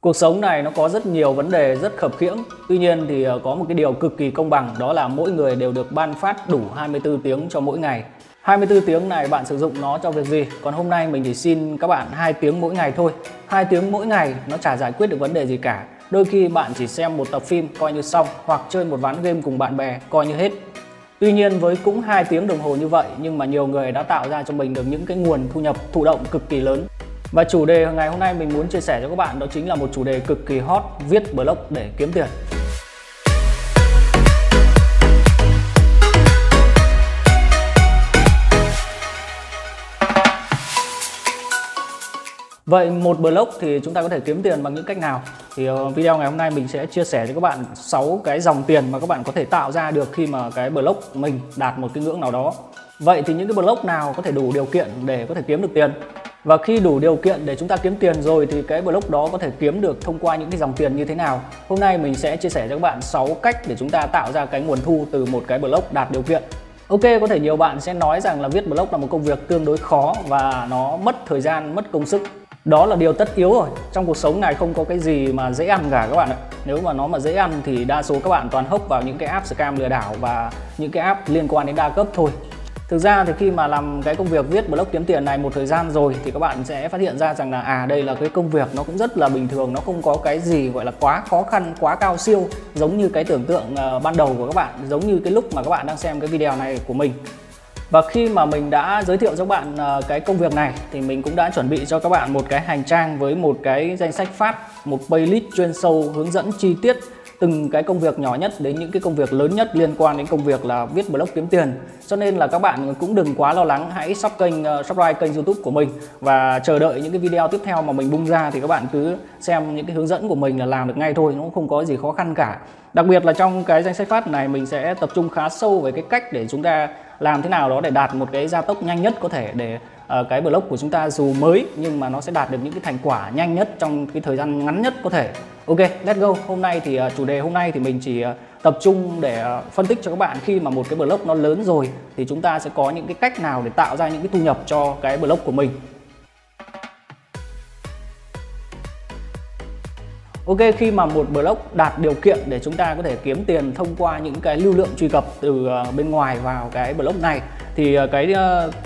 Cuộc sống này nó có rất nhiều vấn đề rất khập khiễng. Tuy nhiên thì ờ, có một cái điều cực kỳ công bằng, đó là mỗi người đều được ban phát đủ 24 tiếng cho mỗi ngày. 24 tiếng này bạn sử dụng nó cho việc gì? Còn hôm nay mình chỉ xin các bạn 2 tiếng mỗi ngày thôi. 2 tiếng mỗi ngày nó chả giải quyết được vấn đề gì cả. Đôi khi bạn chỉ xem một tập phim coi như xong hoặc chơi một ván game cùng bạn bè coi như hết. Tuy nhiên với cũng 2 tiếng đồng hồ như vậy nhưng mà nhiều người đã tạo ra cho mình được những cái nguồn thu nhập thụ động cực kỳ lớn. Và chủ đề ngày hôm nay mình muốn chia sẻ cho các bạn đó chính là một chủ đề cực kỳ hot, viết blog để kiếm tiền. Vậy một blog thì chúng ta có thể kiếm tiền bằng những cách nào? Thì ờ, video ngày hôm nay mình sẽ chia sẻ cho các bạn 6 cái dòng tiền mà các bạn có thể tạo ra được khi mà cái blog mình đạt một cái ngưỡng nào đó. Vậy thì những cái blog nào có thể đủ điều kiện để có thể kiếm được tiền? Và khi đủ điều kiện để chúng ta kiếm tiền rồi thì cái blog đó có thể kiếm được thông qua những cái dòng tiền như thế nào? Hôm nay mình sẽ chia sẻ cho các bạn 6 cách để chúng ta tạo ra cái nguồn thu từ một cái blog đạt điều kiện. Ok, có thể nhiều bạn sẽ nói rằng là viết blog là một công việc tương đối khó và nó mất thời gian, mất công sức. Đó là điều tất yếu rồi. Trong cuộc sống này không có cái gì mà dễ ăn cả các bạn ạ. Nếu mà nó mà dễ ăn thì đa số các bạn toàn hốc vào những cái app scam lừa đảo và những cái app liên quan đến đa cấp thôi. Thực ra thì khi mà làm cái công việc viết blog kiếm tiền này một thời gian rồi thì các bạn sẽ phát hiện ra rằng là à đây là cái công việc nó cũng rất là bình thường, nó không có cái gì gọi là quá khó khăn, quá cao siêu giống như cái tưởng tượng uh, ban đầu của các bạn, giống như cái lúc mà các bạn đang xem cái video này của mình. Và khi mà mình đã giới thiệu cho các bạn uh, cái công việc này thì mình cũng đã chuẩn bị cho các bạn một cái hành trang với một cái danh sách phát, một playlist chuyên sâu hướng dẫn chi tiết từng cái công việc nhỏ nhất đến những cái công việc lớn nhất liên quan đến công việc là viết blog kiếm tiền. Cho nên là các bạn cũng đừng quá lo lắng hãy sub kênh ờ, uh, subscribe kênh youtube của mình và chờ đợi những cái video tiếp theo mà mình bung ra thì các bạn cứ xem những cái hướng dẫn của mình là làm được ngay thôi nó cũng không có gì khó khăn cả. Đặc biệt là trong cái danh sách phát này mình sẽ tập trung khá sâu về cái cách để chúng ta làm thế nào đó để đạt một cái gia tốc nhanh nhất có thể để uh, cái blog của chúng ta dù mới nhưng mà nó sẽ đạt được những cái thành quả nhanh nhất trong cái thời gian ngắn nhất có thể ok, let's go. Hôm nay thì à, chủ đề hôm nay thì mình chỉ à, tập trung để à, phân tích cho các bạn khi mà một cái blog nó lớn rồi thì chúng ta sẽ có những cái cách nào để tạo ra những cái thu nhập cho cái blog của mình. Ok, khi mà một blog đạt điều kiện để chúng ta có thể kiếm tiền thông qua những cái lưu lượng truy cập từ bên ngoài vào cái blog này thì cái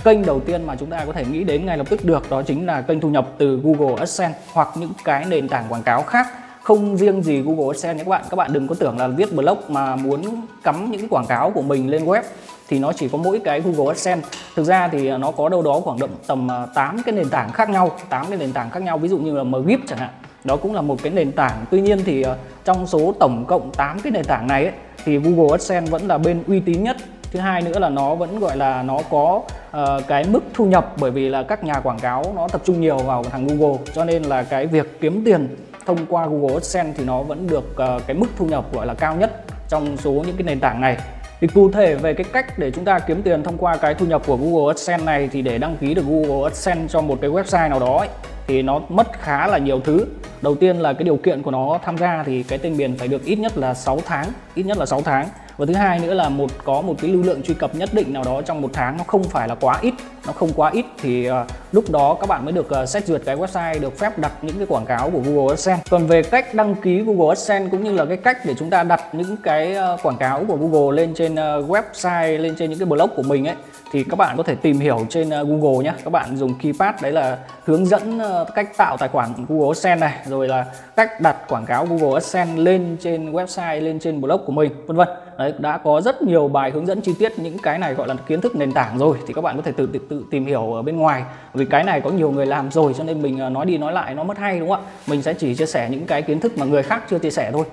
kênh đầu tiên mà chúng ta có thể nghĩ đến ngay lập tức được đó chính là kênh thu nhập từ Google AdSense hoặc những cái nền tảng quảng cáo khác không riêng gì Google AdSense nhé các bạn. Các bạn đừng có tưởng là viết blog mà muốn cắm những quảng cáo của mình lên web thì nó chỉ có mỗi cái Google AdSense. Thực ra thì nó có đâu đó khoảng tầm à, 8 cái nền tảng khác nhau 8 cái nền tảng khác nhau. Ví dụ như là Mgip chẳng hạn. Đó cũng là một cái nền tảng. Tuy nhiên thì à, trong số tổng cộng 8 cái nền tảng này ấy, thì Google AdSense vẫn là bên uy tín nhất. Thứ hai nữa là nó vẫn gọi là nó có uh, cái mức thu nhập bởi vì là các nhà quảng cáo nó tập trung nhiều vào thằng Google. Cho nên là cái việc kiếm tiền thông qua Google AdSense thì nó vẫn được uh, cái mức thu nhập gọi là cao nhất trong số những cái nền tảng này. Thì cụ thể về cái cách để chúng ta kiếm tiền thông qua cái thu nhập của Google AdSense này thì để đăng ký được Google AdSense cho một cái website nào đó ấy, thì nó mất khá là nhiều thứ. Đầu tiên là cái điều kiện của nó tham gia thì cái tên miền phải được ít nhất là 6 tháng ít nhất là 6 tháng. Và thứ hai nữa là một có một cái lưu lượng truy cập nhất định nào đó trong một tháng nó không phải là quá ít nó không quá ít thì uh, lúc đó các bạn mới được uh, xét duyệt cái website được phép đặt những cái quảng cáo của Google AdSense. Còn về cách đăng ký Google AdSense cũng như là cái cách để chúng ta đặt những cái uh, quảng cáo của Google lên trên uh, website lên trên những cái blog của mình ấy thì các bạn có thể tìm hiểu trên uh, Google nhé các bạn dùng keypad đấy là hướng dẫn ờ, cách tạo tài khoản Google AdSense này rồi là cách đặt quảng cáo Google AdSense lên trên website lên trên blog của mình vân vân. Đấy đã có rất nhiều bài hướng dẫn chi tiết những cái này gọi là kiến thức nền tảng rồi thì các bạn có thể tự tự, tự tìm hiểu ở bên ngoài. Vì cái này có nhiều người làm rồi cho nên mình ờ, nói đi nói lại nó mất hay đúng không ạ? Mình sẽ chỉ chia sẻ những cái kiến thức mà người khác chưa chia sẻ thôi.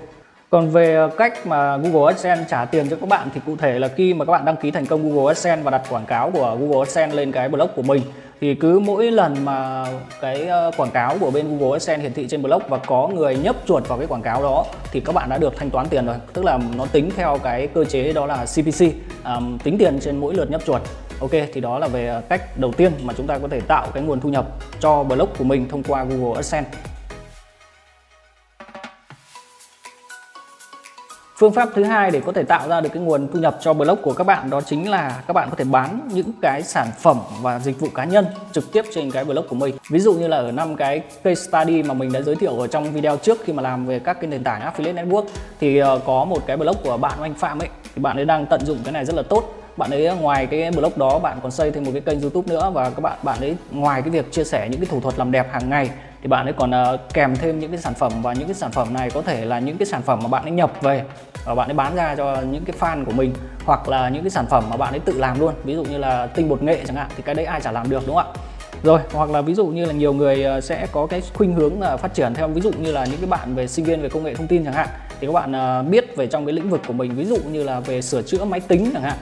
Còn về ờ, cách mà Google AdSense trả tiền cho các bạn thì cụ thể là khi mà các bạn đăng ký thành công Google AdSense và đặt quảng cáo của Google AdSense lên cái blog của mình thì cứ mỗi lần mà cái ờ, quảng cáo của bên Google AdSense hiển thị trên blog và có người nhấp chuột vào cái quảng cáo đó thì các bạn đã được thanh toán tiền rồi. Tức là nó tính theo cái cơ chế đó là CPC um, tính tiền trên mỗi lượt nhấp chuột. Ok thì đó là về cách đầu tiên mà chúng ta có thể tạo cái nguồn thu nhập cho blog của mình thông qua Google AdSense. Phương pháp thứ hai để có thể tạo ra được cái nguồn thu nhập cho blog của các bạn đó chính là các bạn có thể bán những cái sản phẩm và dịch vụ cá nhân trực tiếp trên cái blog của mình. Ví dụ như là ở năm cái case study mà mình đã giới thiệu ở trong video trước khi mà làm về các cái nền tảng affiliate network thì ờ, có một cái blog của bạn anh Phạm ấy thì bạn ấy đang tận dụng cái này rất là tốt bạn ấy ờ, ngoài cái blog đó bạn còn xây thêm một cái kênh youtube nữa và các bạn bạn ấy ngoài cái việc chia sẻ những cái thủ thuật làm đẹp hàng ngày thì bạn ấy còn uh, kèm thêm những cái sản phẩm và những cái sản phẩm này có thể là những cái sản phẩm mà bạn ấy nhập về và bạn ấy bán ra cho những cái fan của mình, hoặc là những cái sản phẩm mà bạn ấy tự làm luôn. Ví dụ như là tinh bột nghệ chẳng hạn, thì cái đấy ai chả làm được, đúng không ạ? Rồi, hoặc là ví dụ như là nhiều người ờ, sẽ có cái khuynh hướng là phát triển theo ví dụ như là những cái bạn về sinh viên về công nghệ thông tin chẳng hạn. Thì các bạn ờ, biết về trong cái lĩnh vực của mình, ví dụ như là về sửa chữa máy tính chẳng hạn.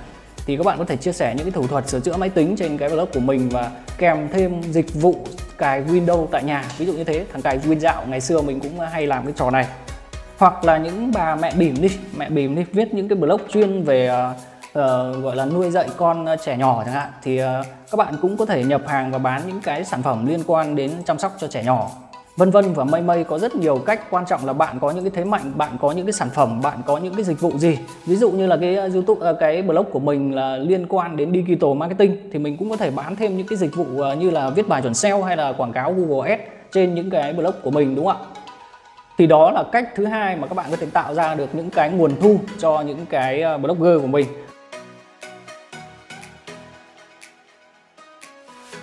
Thì các bạn có thể chia sẻ những cái thủ thuật sửa chữa máy tính trên cái blog của mình và kèm thêm dịch vụ cài Windows tại nhà. Ví dụ như thế, thằng cài Win dạo ngày xưa mình cũng hay làm cái trò này hoặc là những bà mẹ bỉm đi mẹ bỉm đi viết những cái blog chuyên về uh, gọi là nuôi dạy con ờ, trẻ nhỏ chẳng hạn thì uh, các bạn cũng có thể nhập hàng và bán những cái sản phẩm liên quan đến chăm sóc cho trẻ nhỏ. Vân vân và mây mây có rất nhiều cách quan trọng là bạn có những cái thế mạnh bạn có những cái sản phẩm bạn có những cái dịch vụ gì. Ví dụ như là cái youtube cái blog của mình là liên quan đến digital marketing thì mình cũng có thể bán thêm những cái dịch vụ như là viết bài chuẩn SEO hay là quảng cáo Google Ads trên những cái blog của mình đúng không ạ? Thì đó là cách thứ hai mà các bạn có thể tạo ra được những cái nguồn thu cho những cái ờ, blogger của mình.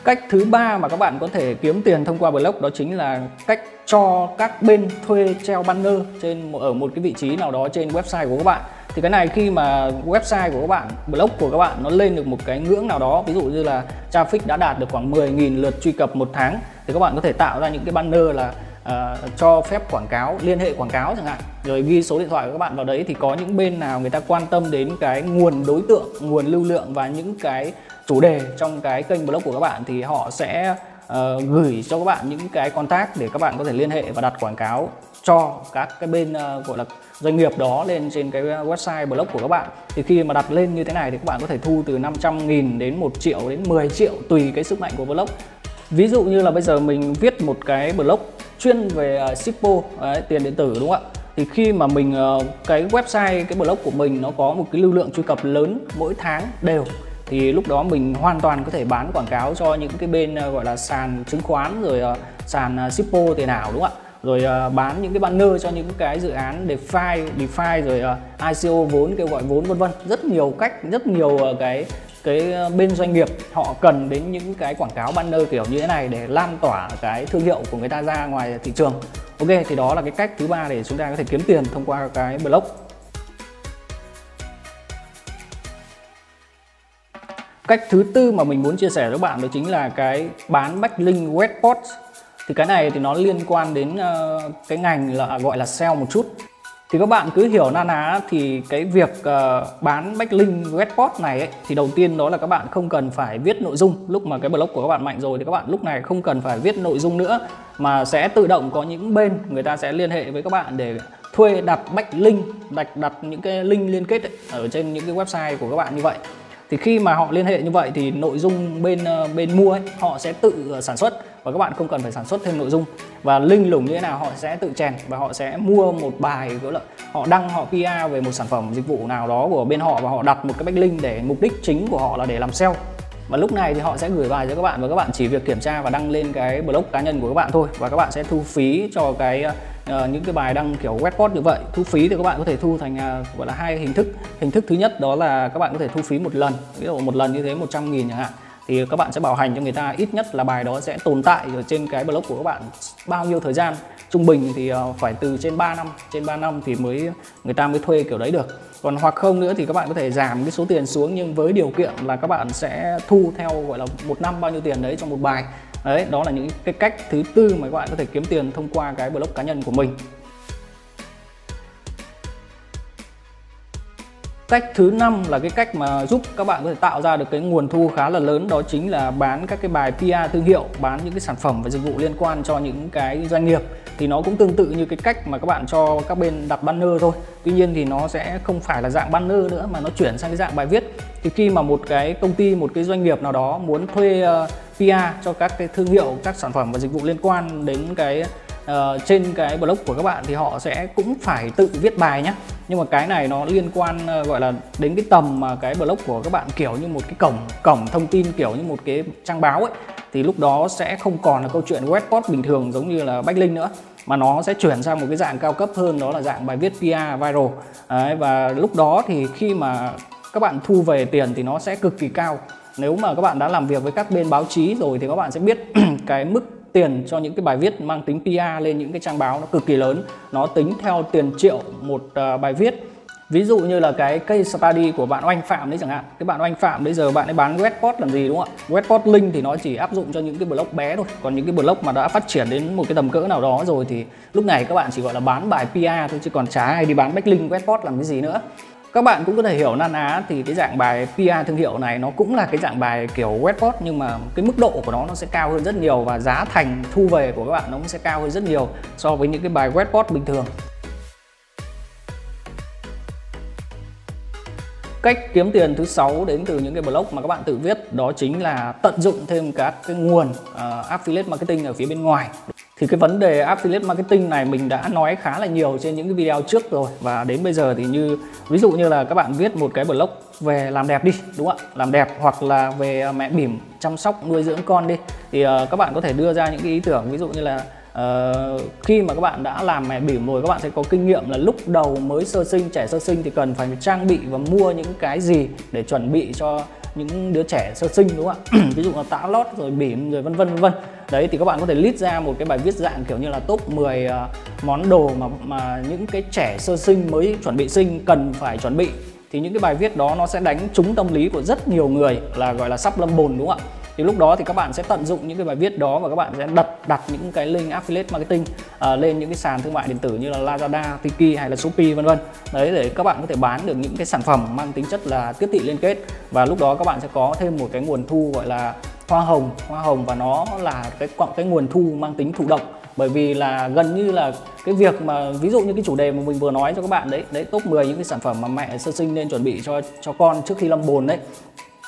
Cách thứ ba mà các bạn có thể kiếm tiền thông qua blog đó chính là cách cho các bên thuê treo banner trên ở một cái vị trí nào đó trên website của các bạn. Thì cái này khi mà website của các bạn, blog của các bạn nó lên được một cái ngưỡng nào đó, ví dụ như là traffic đã đạt được khoảng 10.000 lượt truy cập một tháng, thì các bạn có thể tạo ra những cái banner là uh, cho phép quảng cáo liên hệ quảng cáo chẳng hạn. Rồi ghi số điện thoại của các bạn vào đấy thì có những bên nào người ta quan tâm đến cái nguồn đối tượng nguồn lưu lượng và những cái chủ đề trong cái kênh blog của các bạn thì họ sẽ uh, gửi cho các bạn những cái contact để các bạn có thể liên hệ và đặt quảng cáo cho các cái bên uh, gọi là doanh nghiệp đó lên trên cái website blog của các bạn. Thì khi mà đặt lên như thế này thì các bạn có thể thu từ 500.000 đến 1 triệu đến 10 triệu tùy cái sức mạnh của blog. Ví dụ như là bây giờ mình viết một cái blog chuyên về à, uh, shippo đấy, tiền điện tử đúng không ạ? Thì khi mà mình uh, cái website cái blog của mình nó có một cái lưu lượng truy cập lớn mỗi tháng đều thì lúc đó mình hoàn toàn có thể bán quảng cáo cho những cái bên uh, gọi là sàn chứng khoán rồi uh, sàn uh, shippo tiền ảo đúng không ạ? Rồi uh, bán những cái banner cho những cái dự án DeFi, DeFi rồi uh, ICO vốn kêu gọi vốn vân vân. Rất nhiều cách rất nhiều uh, cái cái ờ, bên doanh nghiệp họ cần đến những cái quảng cáo banner kiểu như thế này để lan tỏa cái thương hiệu của người ta ra ngoài thị trường. Ok thì đó là cái cách thứ ba để chúng ta có thể kiếm tiền thông qua cái blog. Cách thứ tư mà mình muốn chia sẻ với bạn đó chính là cái bán backlink webpot thì cái này thì nó liên quan đến uh, cái ngành là gọi là SEO một chút thì các bạn cứ hiểu na ná thì cái việc uh, bán backlink webport này ấy, thì đầu tiên đó là các bạn không cần phải viết nội dung. Lúc mà cái blog của các bạn mạnh rồi thì các bạn lúc này không cần phải viết nội dung nữa mà sẽ tự động có những bên người ta sẽ liên hệ với các bạn để thuê đặt backlink đặt đặt những cái link liên kết ấy, ở trên những cái website của các bạn như vậy. Thì khi mà họ liên hệ như vậy thì nội dung bên ờ, bên mua ấy họ sẽ tự ờ, sản xuất và các bạn không cần phải sản xuất thêm nội dung. Và linh lùng như thế nào họ sẽ tự chèn và họ sẽ mua một bài gọi là họ đăng họ PR về một sản phẩm dịch vụ nào đó của bên họ và họ đặt một cái backlink để mục đích chính của họ là để làm sale. Và lúc này thì họ sẽ gửi bài cho các bạn và các bạn chỉ việc kiểm tra và đăng lên cái blog cá nhân của các bạn thôi. Và các bạn sẽ thu phí cho cái uh, những cái bài đăng kiểu webpot như vậy. Thu phí thì các bạn có thể thu thành uh, gọi là hai hình thức. Hình thức thứ nhất đó là các bạn có thể thu phí một lần ví dụ một lần như thế 100 nghìn chẳng hạn thì các bạn sẽ bảo hành cho người ta ít nhất là bài đó sẽ tồn tại ở trên cái blog của các bạn bao nhiêu thời gian. Trung bình thì ờ, phải từ trên 3 năm, trên 3 năm thì mới người ta mới thuê kiểu đấy được. Còn hoặc không nữa thì các bạn có thể giảm cái số tiền xuống nhưng với điều kiện là các bạn sẽ thu theo, gọi là, một năm bao nhiêu tiền đấy trong một bài. Đấy, đó là những cái cách thứ tư mà các bạn có thể kiếm tiền thông qua cái blog cá nhân của mình. Cách thứ năm là cái cách mà giúp các bạn có thể tạo ra được cái nguồn thu khá là lớn đó chính là bán các cái bài PR thương hiệu, bán những cái sản phẩm và dịch vụ liên quan cho những cái doanh nghiệp thì nó cũng tương tự như cái cách mà các bạn cho các bên đặt banner thôi. Tuy nhiên thì nó sẽ không phải là dạng banner nữa mà nó chuyển sang cái dạng bài viết. Thì khi mà một cái công ty, một cái doanh nghiệp nào đó muốn thuê ờ, PR cho các cái thương hiệu, các sản phẩm và dịch vụ liên quan đến cái uh, trên cái blog của các bạn thì họ sẽ cũng phải tự viết bài nhé nhưng mà cái này nó liên quan uh, gọi là đến cái tầm mà cái blog của các bạn kiểu như một cái cổng cổng thông tin kiểu như một cái trang báo ấy thì lúc đó sẽ không còn là câu chuyện web post bình thường giống như là backlink nữa mà nó sẽ chuyển sang một cái dạng cao cấp hơn đó là dạng bài viết PR viral. Đấy, và lúc đó thì khi mà các bạn thu về tiền thì nó sẽ cực kỳ cao. Nếu mà các bạn đã làm việc với các bên báo chí rồi thì các bạn sẽ biết cái mức tiền cho những cái bài viết mang tính PR lên những cái trang báo nó cực kỳ lớn. Nó tính theo tiền triệu một uh, bài viết. Ví dụ như là cái case study của bạn oanh phạm đấy chẳng hạn. Cái bạn oanh phạm bây giờ bạn ấy bán webpot làm gì đúng không ạ? Webpot link thì nó chỉ áp dụng cho những cái blog bé thôi. Còn những cái blog mà đã phát triển đến một cái tầm cỡ nào đó rồi thì lúc này các bạn chỉ gọi là bán bài PR thôi chứ còn chả ai đi bán backlink webpot làm cái gì nữa các bạn cũng có thể hiểu nan á thì cái dạng bài PR thương hiệu này nó cũng là cái dạng bài kiểu webpot nhưng mà cái mức độ của nó nó sẽ cao hơn rất nhiều và giá thành thu về của các bạn nó cũng sẽ cao hơn rất nhiều so với những cái bài webpot bình thường. Cách kiếm tiền thứ sáu đến từ những cái blog mà các bạn tự viết đó chính là tận dụng thêm các cái nguồn uh, affiliate marketing ở phía bên ngoài thì cái vấn đề affiliate marketing này mình đã nói khá là nhiều trên những cái video trước rồi. Và đến bây giờ thì như ví dụ như là các bạn viết một cái blog về làm đẹp đi đúng không ạ? Làm đẹp hoặc là về à, mẹ bỉm chăm sóc nuôi dưỡng con đi. Thì uh, các bạn có thể đưa ra những cái ý tưởng ví dụ như là Uh, khi mà các bạn đã làm mẹ bỉm rồi các bạn sẽ có kinh nghiệm là lúc đầu mới sơ sinh trẻ sơ sinh thì cần phải trang bị và mua những cái gì để chuẩn bị cho những đứa trẻ sơ sinh đúng không ạ? Ví dụ là tã lót rồi bỉm rồi vân vân vân vân đấy thì các bạn có thể list ra một cái bài viết dạng kiểu như là top 10 uh, ờ, món đồ mà mà những cái trẻ sơ sinh mới chuẩn bị sinh cần phải chuẩn bị. Thì những cái bài viết đó nó sẽ đánh trúng tâm lý của rất nhiều người là gọi là sắp lâm bồn đúng không ạ? Thì lúc đó thì các bạn sẽ tận dụng những cái bài viết đó và các bạn sẽ đặt đặt những cái link affiliate marketing uh, lên những cái sàn thương mại điện tử như là Lazada, Tiki hay là Shopee vân vân. Đấy để các bạn có thể bán được những cái sản phẩm mang tính chất là tiếp thị liên kết. Và lúc đó các bạn sẽ có thêm một cái nguồn thu gọi là hoa hồng hoa hồng và nó là cái cái nguồn thu mang tính thụ động bởi vì là gần như là cái việc mà ví dụ như cái chủ đề mà mình vừa nói cho các bạn đấy đấy top 10 những cái sản phẩm mà mẹ sơ sinh nên chuẩn bị cho cho con trước khi lâm bồn đấy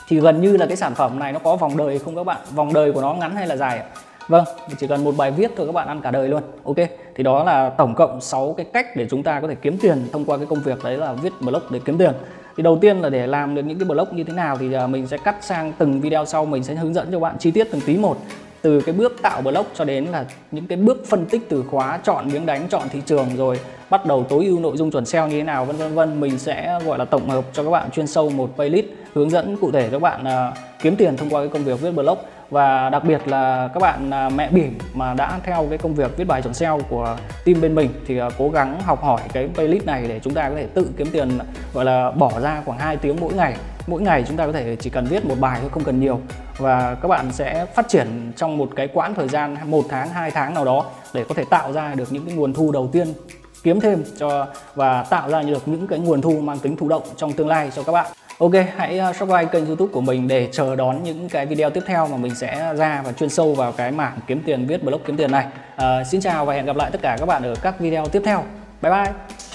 thì gần như là cái sản phẩm này nó có vòng đời không các bạn vòng đời của nó ngắn hay là dài ạ Vâng, chỉ cần một bài viết thôi các bạn ăn cả đời luôn. Ok, thì đó là tổng cộng 6 cái cách để chúng ta có thể kiếm tiền thông qua cái công việc đấy là viết blog để kiếm tiền. Thì đầu tiên là để làm được những cái blog như thế nào thì à, mình sẽ cắt sang từng video sau mình sẽ hướng dẫn cho bạn chi tiết từng tí một. Từ cái bước tạo blog cho đến là những cái bước phân tích từ khóa chọn miếng đánh chọn thị trường rồi bắt đầu tối ưu nội dung chuẩn SEO như thế nào vân vân vân. Mình sẽ gọi là tổng hợp cho các bạn chuyên sâu một playlist hướng dẫn cụ thể cho các bạn uh, kiếm tiền thông qua cái công việc viết blog và đặc biệt là các bạn à, mẹ bỉm mà đã theo cái công việc viết bài chuẩn SEO của team bên mình thì à, cố gắng học hỏi cái playlist này để chúng ta có thể tự kiếm tiền, gọi là, bỏ ra khoảng 2 tiếng mỗi ngày. Mỗi ngày chúng ta có thể chỉ cần viết một bài thôi, không cần nhiều. Và các bạn sẽ phát triển trong một cái quãng thời gian một tháng, hai tháng nào đó để có thể tạo ra được những cái nguồn thu đầu tiên kiếm thêm cho, và tạo ra được những cái nguồn thu mang tính thụ động trong tương lai cho các bạn. Ok, hãy ờ, subscribe kênh youtube của mình để chờ đón những cái video tiếp theo mà mình sẽ ra và chuyên sâu vào cái mảng kiếm tiền viết blog kiếm tiền này. À, xin chào và hẹn gặp lại tất cả các bạn ở các video tiếp theo. Bye bye!